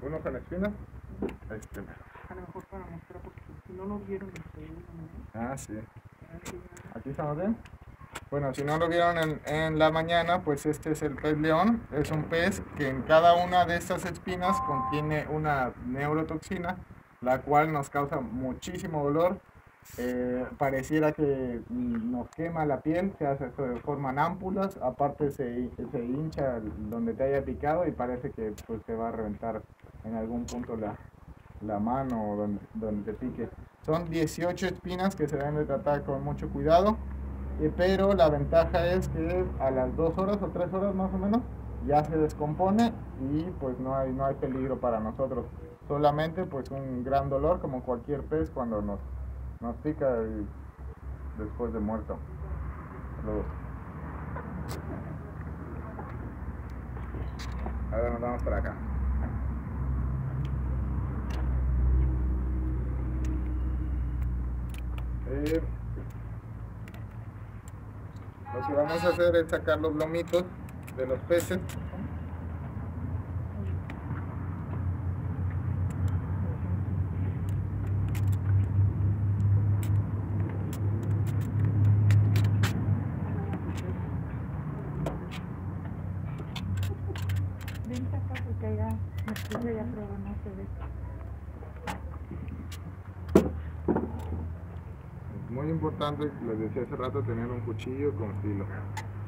Uno con espinas. Este. A lo mejor para mostrar, porque si no lo vieron ¿no? Ah, sí. Ya. Aquí estamos bien. Bueno, si no lo vieron en, en la mañana, pues este es el pez león. Es un pez que en cada una de estas espinas contiene una neurotoxina, la cual nos causa muchísimo dolor. Eh, pareciera que nos quema la piel, se, hace, se forman ámpulas, aparte se, se hincha donde te haya picado y parece que pues, te va a reventar en algún punto la, la mano o donde, donde te pique. Son 18 espinas que se deben de tratar con mucho cuidado, eh, pero la ventaja es que a las 2 horas o 3 horas más o menos ya se descompone y pues no hay, no hay peligro para nosotros. Solamente pues un gran dolor como cualquier pez cuando nos, nos pica después de muerto. Ahora nos vamos para acá. Eh, lo que vamos a hacer es sacar los lomitos de los peces. Vente acá porque allá me puse ya pero no se ve. Es muy importante, les decía hace rato, tener un cuchillo con filo.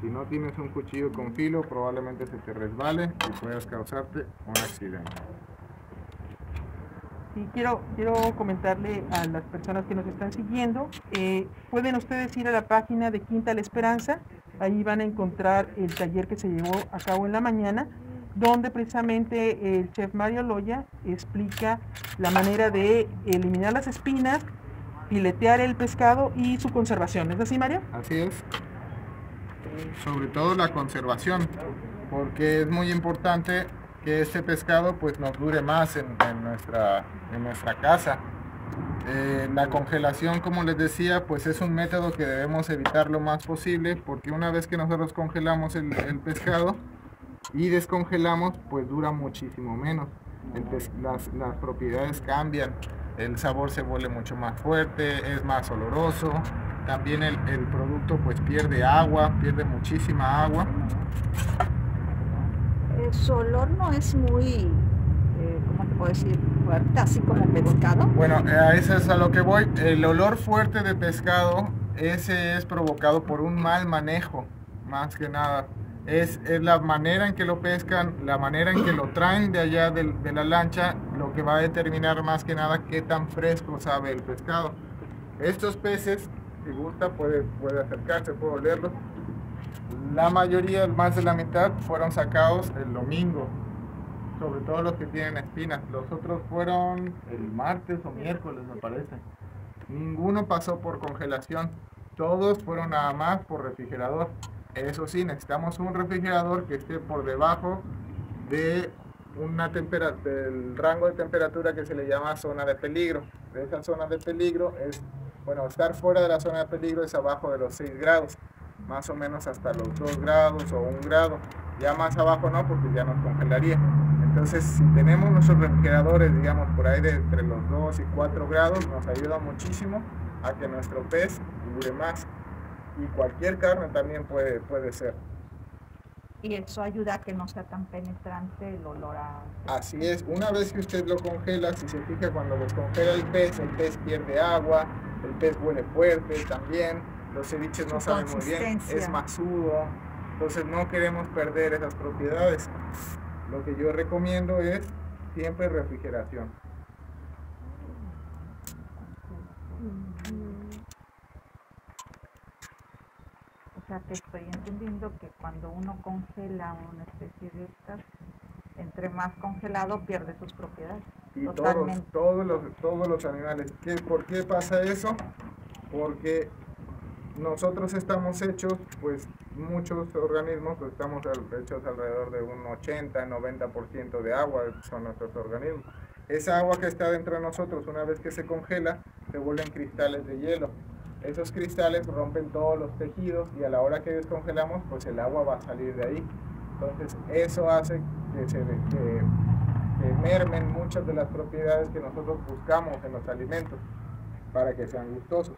Si no tienes un cuchillo con filo, probablemente se te resbale y puedas causarte un accidente. Y quiero, quiero comentarle a las personas que nos están siguiendo, eh, pueden ustedes ir a la página de Quinta La Esperanza, ahí van a encontrar el taller que se llevó a cabo en la mañana, donde precisamente el chef Mario Loya explica la manera de eliminar las espinas, filetear el pescado y su conservación. ¿Es así, Mario? Así es. Sobre todo la conservación, porque es muy importante que este pescado pues nos dure más en, nuestra, en nuestra casa. Eh, la congelación, como les decía, pues es un método que debemos evitar lo más posible, porque una vez que nosotros congelamos el, el pescado y descongelamos, pues dura muchísimo menos. El las, las propiedades cambian, el sabor se vuelve mucho más fuerte, es más oloroso, también el, el producto pues pierde agua, pierde muchísima agua. Su olor no es muy, eh, ¿cómo te puedo decir? Fuerte, así como pescado. Bueno, a eso es a lo que voy. El olor fuerte de pescado, ese es provocado por un mal manejo, más que nada. Es, es la manera en que lo pescan, la manera en que lo traen de allá del- de, la lancha, lo que va a determinar más que nada qué tan fresco sabe el pescado. Estos peces, si gusta, puede, puede acercarse, puede olerlos. La mayoría, más de la mitad, fueron sacados el domingo, sobre todo los que tienen espinas. Los otros fueron el martes o miércoles, me parece. Ninguno pasó por congelación, todos fueron nada más por refrigerador. Eso sí, necesitamos un refrigerador que esté por debajo de una del rango de temperatura que se le llama zona de peligro. De esa zona de peligro es, bueno, estar fuera de la zona de peligro es abajo de los 6 grados, más o menos hasta los 2 grados o 1 grado. Ya más abajo no, porque ya nos congelaría. Entonces, si tenemos nuestros refrigeradores, digamos, por ahí de entre los 2 y 4 grados, nos ayuda muchísimo a que nuestro pez dure más. Y cualquier carne también puede, puede ser. Y eso ayuda a que no sea tan penetrante el olor a... Así es, una vez que usted lo congela, si se fija cuando descongela el pez, el pez pierde agua, el pez huele fuerte también, los ceviches no saben muy bien, es masudo, entonces no queremos perder esas propiedades. Lo que yo recomiendo es siempre refrigeración. Que estoy entendiendo que cuando uno congela una especie de estas, entre más congelado pierde sus propiedades. Y todos, Totalmente. todos los, todos los animales. ¿Qué, ¿Por qué pasa eso? Porque nosotros estamos hechos, pues muchos organismos pues, estamos hechos alrededor de un 80, 90% de agua, son nuestros organismos. esa agua que está dentro de nosotros, una vez que se congela, se vuelven cristales de hielo. Esos cristales rompen todos los tejidos y a la hora que descongelamos, pues el agua va a salir de ahí. Entonces, eso hace que se mermen muchas de las propiedades que nosotros buscamos en los alimentos para que sean gustosos.